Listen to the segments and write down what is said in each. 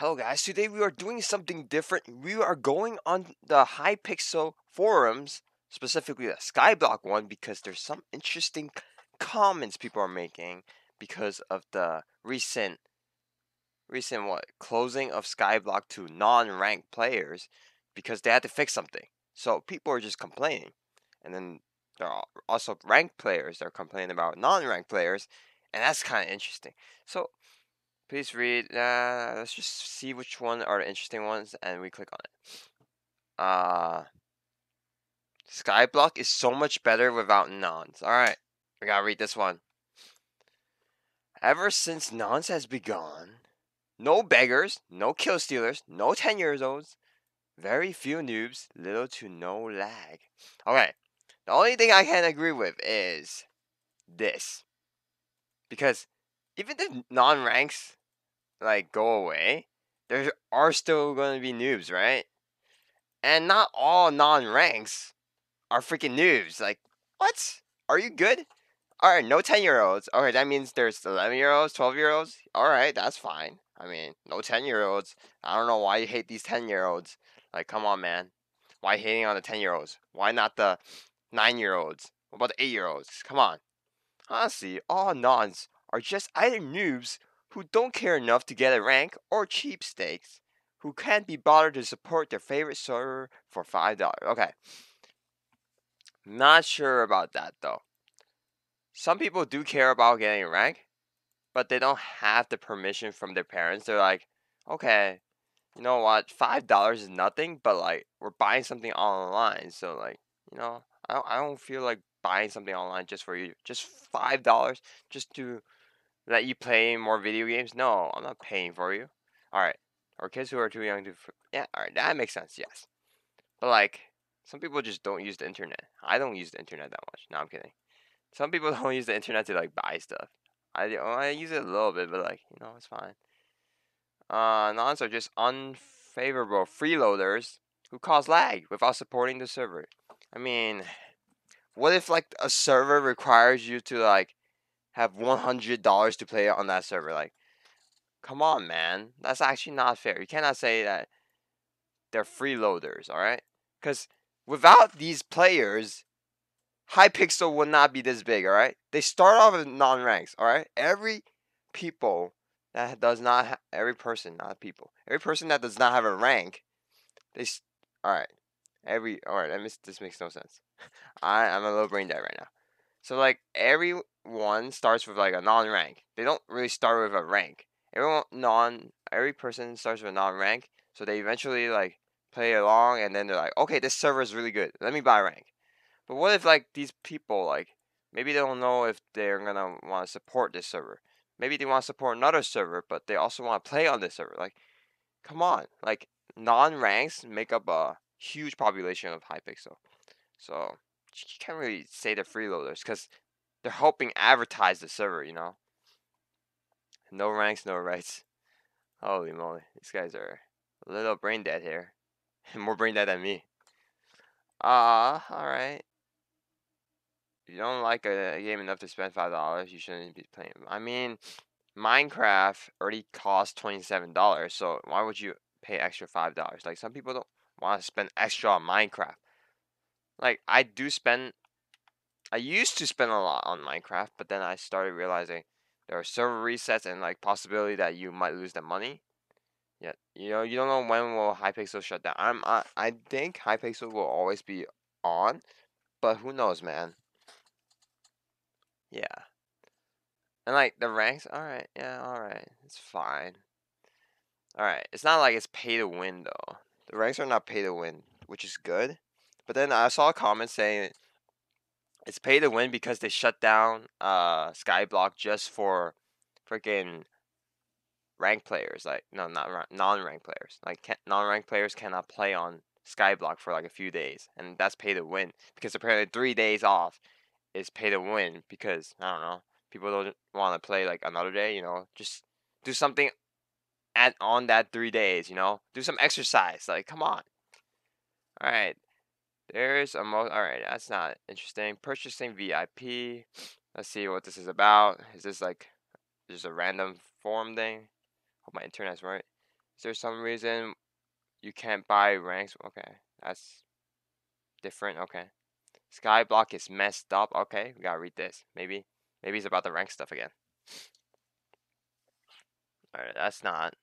Hello guys, today we are doing something different. We are going on the Hypixel forums, specifically the Skyblock one, because there's some interesting comments people are making because of the recent recent what closing of Skyblock to non-ranked players because they had to fix something. So people are just complaining. And then there are also ranked players that are complaining about non-ranked players, and that's kind of interesting. So Please read. Uh, let's just see which one are interesting ones, and we click on it. Uh, Skyblock is so much better without nons. All right, we gotta read this one. Ever since nons has begun, no beggars, no kill stealers, no ten years olds, very few noobs, little to no lag. Okay, the only thing I can agree with is this, because even the non ranks like go away, there are still going to be noobs, right? And not all non ranks are freaking noobs. Like, what? Are you good? All right, no 10 year olds. Okay, that means there's 11 year olds, 12 year olds. All right, that's fine. I mean, no 10 year olds. I don't know why you hate these 10 year olds. Like, come on, man. Why hating on the 10 year olds? Why not the 9 year olds? What about the 8 year olds? Come on. Honestly, all nons are just either noobs who don't care enough to get a rank or cheap stakes, who can't be bothered to support their favorite server for $5. Okay. Not sure about that though. Some people do care about getting a rank, but they don't have the permission from their parents. They're like, okay, you know what? $5 is nothing, but like, we're buying something online. So, like, you know, I don't, I don't feel like buying something online just for you. Just $5 just to let you play more video games? No, I'm not paying for you. All right. Or kids who are too young to. Yeah, all right. That makes sense. Yes. But like, some people just don't use the internet. I don't use the internet that much. No, I'm kidding. Some people don't use the internet to like buy stuff. I I use it a little bit, but like you know, it's fine. Uh, nons are just unfavorable freeloaders who cause lag without supporting the server. I mean, what if like a server requires you to like have $100 to play on that server. Like, come on, man. That's actually not fair. You cannot say that they're freeloaders, all right? Because without these players, Hypixel would not be this big, all right? They start off as non-ranks, all right? Every people that does not ha- every person, not people, every person that does not have a rank, they, all right, every, all right, I miss, this makes no sense. I, I'm a little brain dead right now. So like everyone starts with like a non-rank. They don't really start with a rank. Everyone non every person starts with a non-rank. So they eventually like play along and then they're like, okay, this server is really good. Let me buy rank. But what if like these people like maybe they don't know if they're gonna want to support this server. Maybe they want to support another server, but they also want to play on this server. Like, come on, like non-ranks make up a huge population of Hypixel. So you can't really say they're freeloaders because they're helping advertise the server, you know. No ranks, no rights. Holy moly, these guys are a little brain dead here. More brain dead than me. Ah, uh, alright. If you don't like a, a game enough to spend $5, you shouldn't be playing. I mean, Minecraft already costs $27, so why would you pay extra $5? Like, some people don't want to spend extra on Minecraft like I do spend I used to spend a lot on Minecraft, but then I started realizing there are server resets and like possibility that you might lose the money. Yeah, you know, you don't know when will Hypixel shut down. I'm I, I think Hypixel will always be on, but who knows, man. Yeah. And like the ranks, all right, yeah, all right, it's fine. All right, it's not like it's pay to win though. The ranks are not pay to win, which is good. But then I saw a comment saying it's pay to win because they shut down uh Skyblock just for freaking rank players. Like no, not non-rank players. Like non-rank players cannot play on Skyblock for like a few days, and that's pay to win because apparently three days off is pay to win because I don't know people don't want to play like another day. You know, just do something at on that three days. You know, do some exercise. Like come on. All right. There's a most. All right, that's not interesting. Purchasing VIP. Let's see what this is about. Is this like just a random form thing? Hope my internet's right. Is there some reason you can't buy ranks? Okay, that's different. Okay. Skyblock is messed up. Okay, we gotta read this. Maybe, maybe it's about the rank stuff again. Alright, that's not.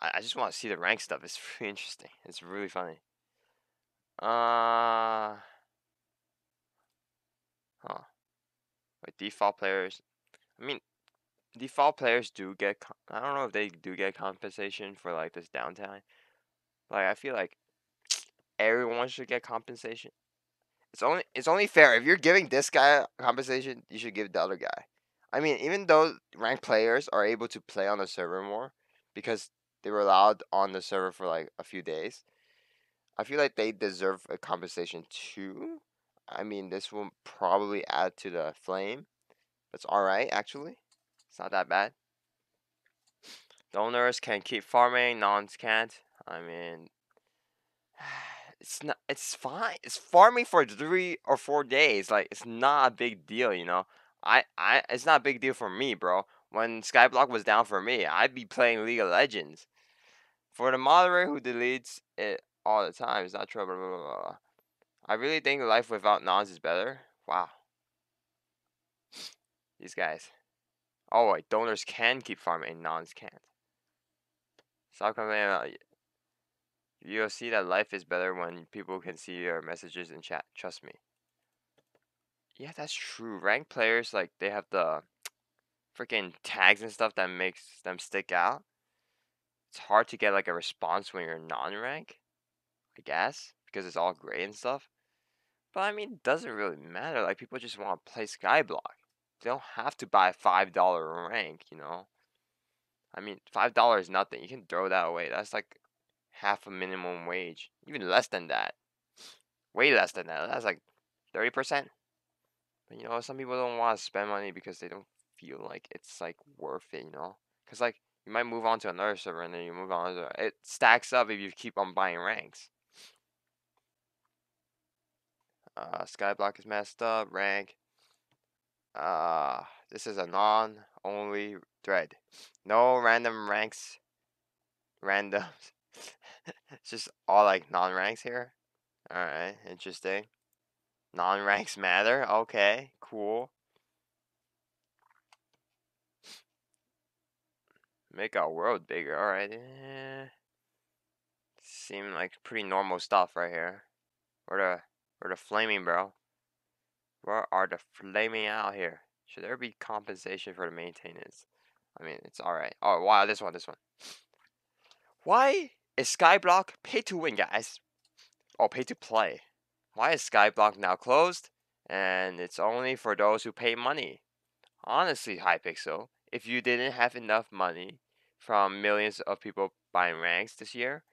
I, I just want to see the rank stuff. It's really interesting. It's really funny. Uh. Huh. Wait, default players. I mean, default players do get. I don't know if they do get compensation for like this downtime. Like I feel like everyone should get compensation. It's only it's only fair if you're giving this guy compensation, you should give the other guy. I mean, even though ranked players are able to play on the server more because they were allowed on the server for like a few days, I feel like they deserve a compensation too. I mean, this will probably add to the flame. It's alright, actually. It's not that bad. Donors can keep farming, nons can't. I mean, it's not. It's fine. It's farming for three or four days. Like it's not a big deal, you know. I, I, it's not a big deal for me, bro. When Skyblock was down for me, I'd be playing League of Legends. For the moderator who deletes it all the time, it's not true. Blah, blah, blah, blah. I really think life without nons is better. Wow. These guys. Oh wait, donors can keep farming, and nons can't. Stop complaining You'll see that life is better when people can see your messages in chat. Trust me. Yeah, that's true. Ranked players, like, they have the freaking tags and stuff that makes them stick out. It's hard to get, like, a response when you're non-rank, I guess, because it's all gray and stuff. But, I mean, it doesn't really matter. Like, people just want to play Skyblock. They don't have to buy a $5 rank, you know? I mean, $5 is nothing. You can throw that away. That's, like, half a minimum wage, even less than that. Way less than that. That's like 30%. But you know, some people don't want to spend money because they don't feel like it's like worth it, you know? Because like you might move on to another server and then you move on to it stacks up if you keep on buying ranks. Uh, Skyblock is messed up. Rank. Uh, this is a non-only thread. No random ranks. Randoms. it's just all like non-ranks here. Alright, interesting. Non-ranks matter. Okay, cool. Make our world bigger. Alright. Eh. Seem like pretty normal stuff right here. Where the where the flaming bro? Where are the flaming out here? Should there be compensation for the maintenance? I mean, it's alright. Oh, wow, this one, this one. Why is Skyblock pay to win, guys? Or pay to play? Why is Skyblock now closed? And it's only for those who pay money. Honestly, Hypixel, if you didn't have enough money from millions of people buying ranks this year,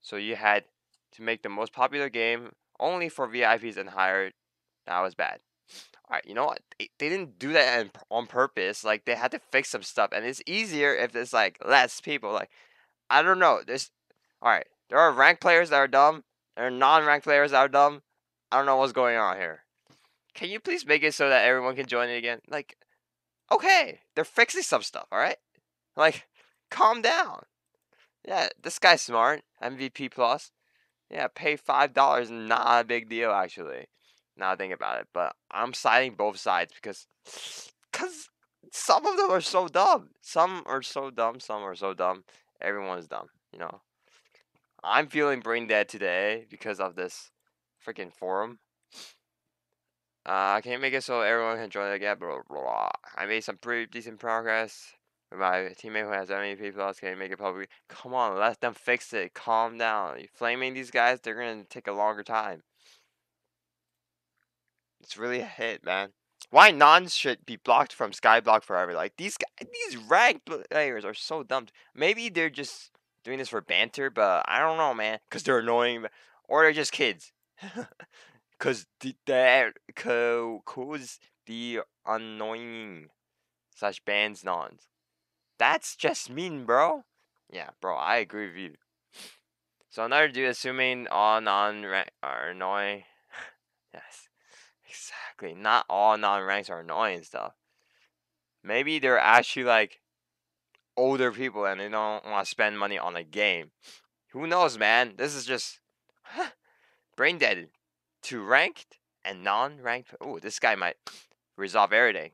so you had to make the most popular game only for VIPs and higher, that was bad. Alright, you know what? They, didn't do that on purpose. Like, they had to fix some stuff. And it's easier if there's, like, less people. Like, I don't know. There's Alright, there are ranked players that are dumb. There are non-ranked players that are dumb. I don't know what's going on here. Can you please make it so that everyone can join it again? Like, okay, they're fixing some stuff, alright? Like, calm down. Yeah, this guy's smart. MVP plus. Yeah, pay five dollars, not a big deal actually. Now I think about it, but I'm siding both sides because, cause some of them are so dumb. Some are so dumb. Some are so dumb. Everyone's dumb. You know. I'm feeling brain dead today because of this freaking forum. Uh, I can't make it so everyone can join again. Blah, blah, blah. I made some pretty decent progress. My teammate who has MVP plus can't make it public. Come on, let them fix it. Calm down. You flaming these guys, they're gonna take a longer time. It's really a hit, man. Why nons should be blocked from Skyblock forever? Like these guys, these ranked players are so dumb. Maybe they're just doing this for banter, but I don't know, man, because they're annoying, or they're just kids. Cause the that cause the annoying slash bands nons. That's just mean, bro. Yeah, bro, I agree with you. So another dude assuming all non are annoying. yes, exactly. Not all non ranks are annoying stuff. Maybe they're actually like older people and they don't want to spend money on a game. Who knows, man? This is just brain dead to ranked and non-ranked. Oh, this guy might resolve everything.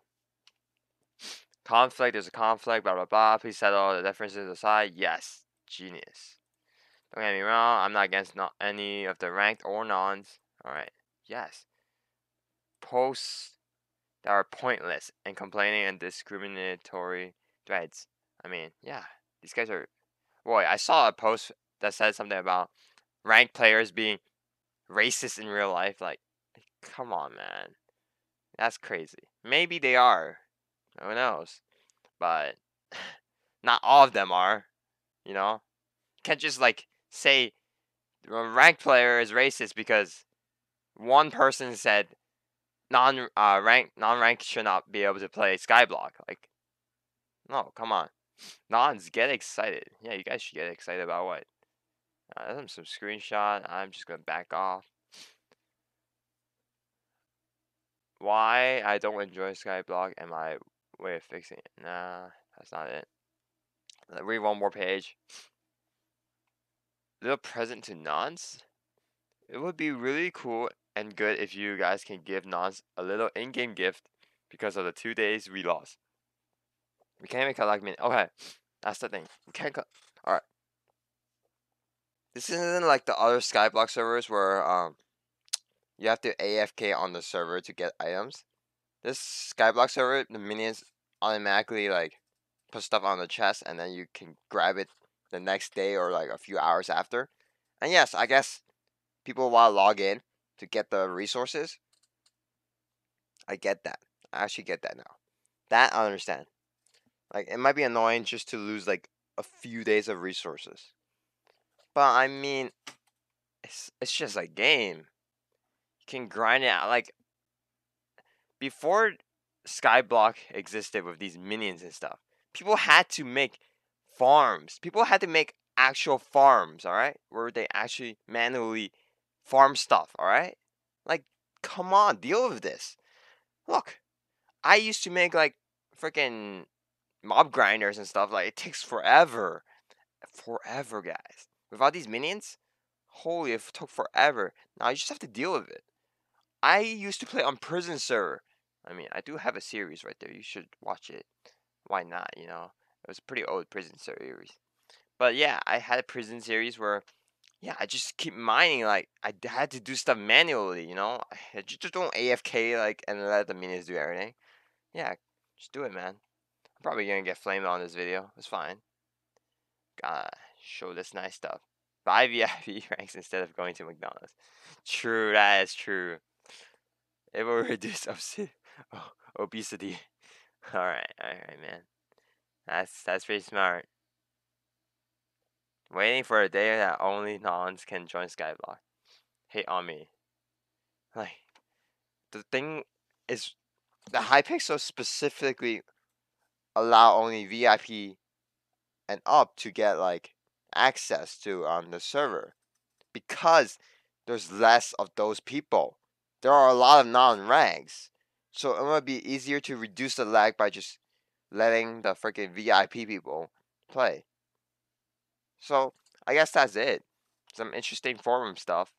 Conflict, there's a conflict, blah blah blah. Please settle the differences aside. Yes, genius. Don't get me wrong, I'm not against not any of the ranked or nons. Alright. Yes. Posts that are pointless and complaining and discriminatory threads. I mean, yeah, these guys are. Boy, I saw a post that said something about ranked players being racist in real life. Like, come on, man. That's crazy. Maybe they are. Who knows? But not all of them are. You know? Can't just like say a ranked player is racist because one person said non uh rank non ranked should not be able to play Skyblock. Like no, come on. Nons, get excited. Yeah, you guys should get excited about what? Uh, that's some screenshot. I'm just gonna back off. Why I don't enjoy Skyblock and my way of fixing it. Nah, that's not it. Let read one more page. Little present to nons. It would be really cool and good if you guys can give nons a little in-game gift because of the two days we lost. We can't even collect minions. Okay, that's the thing. We can't. All right. This isn't like the other Skyblock servers where um you have to AFK on the server to get items. This Skyblock server, the minions automatically like put stuff on the chest and then you can grab it the next day or like a few hours after. And yes, I guess people want to log in to get the resources. I get that. I actually get that now. That I understand. Like it might be annoying just to lose like a few days of resources. But I mean it's it's just a game. You can grind it out like before Skyblock existed with these minions and stuff. People had to make farms. People had to make actual farms, alright? Where they actually manually farm stuff, alright? Like, come on, deal with this. Look, I used to make like freaking mob grinders and stuff. Like, it takes forever. Forever, guys. Without these minions, holy, it took forever. Now you just have to deal with it. I used to play on Prison Server. I mean, I do have a series right there. You should watch it. Why not, you know? It was a pretty old Prison series. But yeah, I had a Prison series where yeah, I just keep mining. Like I had to do stuff manually, you know. I just don't AFK like and let the minions do everything. Yeah, just do it, man. I'm probably gonna get flamed on this video. It's fine. Gotta show this nice stuff. Buy VIP ranks instead of going to McDonald's. True, that is true. It will reduce Oh, obesity. All right, all right, man. That's that's pretty smart. Waiting for a day that only nons can join Skyblock. Hate on me. Like, the thing is, the Hypixel specifically allow only VIP and up to get like access to on the server because there's less of those people. There are a lot of non-ranks, so it might be easier to reduce the lag by just letting the freaking VIP people play. So I guess that's it. Some interesting forum stuff.